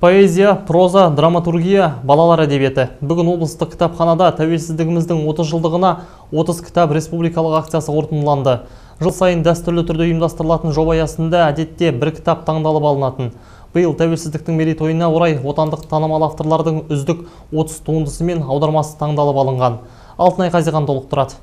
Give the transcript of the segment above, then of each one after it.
Поэзия, проза, драматургия, балалар әдебиеті. Бүгін облыстық кітапханада тәуелсіздігіміздің 30 жылдығына 30 кітап республикалық акциясы қорытындыланды. Жыл сайын дәстүрлі түрде ұйымдастырылатын жоба аясында әдетте бір кітап таңдалып алынатын. Биыл тәуелсіздіктің мерейтойына орай отандық танымал авторлардың үздік 30 туындысы мен аудармасы таңдалып алынған. Алтынай Қазиған толықтырады.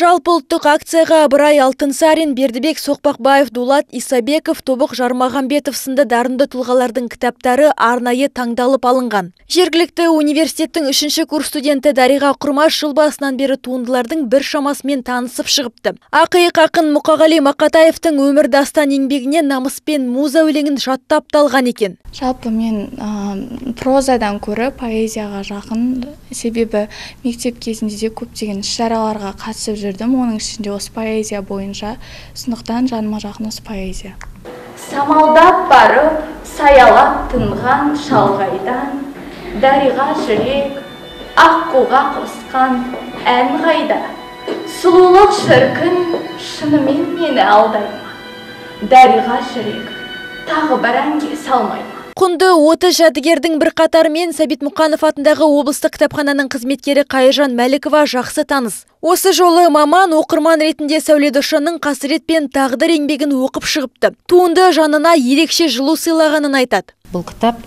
Жалпы акцияға Абырай Алтынсарин, Бердібек Соқпақбаев, Дулат Исабеков, Тобық Жармағамбетов сынды дарынды тұлғалардың кітаптары арнайы таңдалып алынған. Жергілікті университеттің үшінші курс студенті Дариға Құрмаш жыл басынан бері туындылардың бір шамасымен танысып шығыпты. Ақиық ақын Мұқағали Мақатаевтың өмір дастан еңбегінен намыспен муза өлеңін жаттап талған екен. Жалпы мен прозадан көрі поэзияға жақын себебі мектеп кезінде де көптеген іс шараларға қатысып жүрдім оның ішінде осы поэзия бойынша сондықтан жаныма жақын осы поэзия. Самалдап барып саялап тынған шалғайдан дариға жүрек аққуға қосқан ән қайда? сұлулық шіркін шынымен мені алдай ма дариға жүрек тағы бір әнге салмай құнды оты жәдігердің бір қатарымен Сәбит Мұқанов атындағы облыстық кітапхананың қызметкері Қайыржан Мәлікова жақсы таныс. Осы жолы маман оқырман ретінде Сәуле Дұшының қасірет пен тағдыр еңбегін оқып шығыпты. Туынды жанына ерекше жылу сыйлағанын айтады. Бұл кітап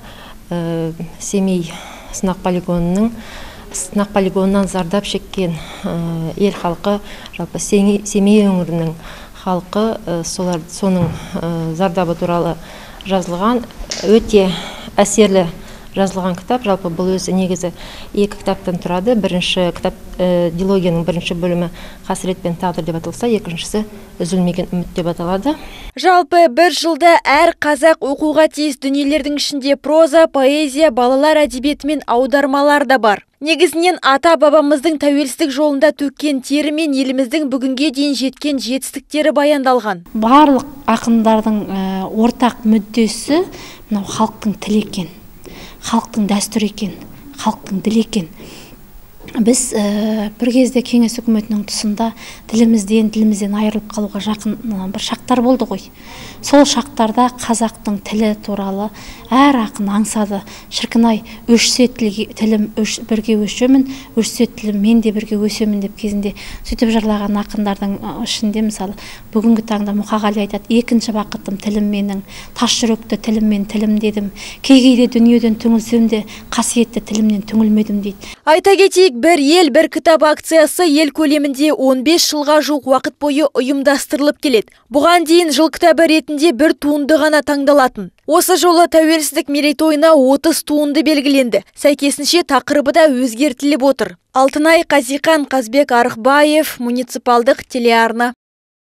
ә, Семей сынақ полигонының сынақ полигонынан зардап шеккен ә, ел халқы Семей өңірінің халқы ә, солар соның зардабы туралы жазылған өте әсерлі жазылған кітап. Жалпы бұл өзі негізі екі кітаптан тұрады. Бірінші кітап ә, дилогияның бірінші бөлімі қасірет пен тағдыр деп аталса екіншісі үзілмеген үміт деп аталады. Жалпы бір жылда әр қазақ оқуға тиіс дүниелердің ішінде проза поэзия балалар әдебиеті мен аудармалар да бар. Негізінен ата бабамыздың тәуелсіздік жолында төккен тері мен еліміздің бүгінге дейін жеткен жетістіктері баяндалған. Барлық ақындардың ортақ мүддесі мынау халықтың тілі екен. Халықтың дәстүрі екен халықтың ділі екен. Біз ә, бір кезде кеңес үкіметінің тұсында тілімізден тілімізден айырылып қалуға жақын бір шақтар болды ғой. Сол шақтарда қазақтың тілі туралы әр ақын аңсады. Шіркін ай өшсе тілім бірге өшемін өшсе тілім мен де бірге өсемін деп кезінде сөйтіп жырлаған ақындардың ішінде мысалы бүгінгі таңда мұқағали айтады екінші бақытым тілім менің тас жүректі тіліммен тілім дедім кей кейде дүниеден түңілсем де қасиетті тілімнен түңілмедім дейді. Айта кетейік бір ел бір кітап акциясы ел көлемінде 15 жылға жуық уақыт бойы ұйымдастырылып келеді. Бұған дейін жыл кітабы ретінде бір туынды ғана таңдалатын. Осы жолы тәуелсіздік мерейтойына 30 туынды белгіленді. Сәйкесінше тақырыбы да өзгертіліп отыр. Алтынай қазиқан қазбек арықбаев муниципалдық телеарна.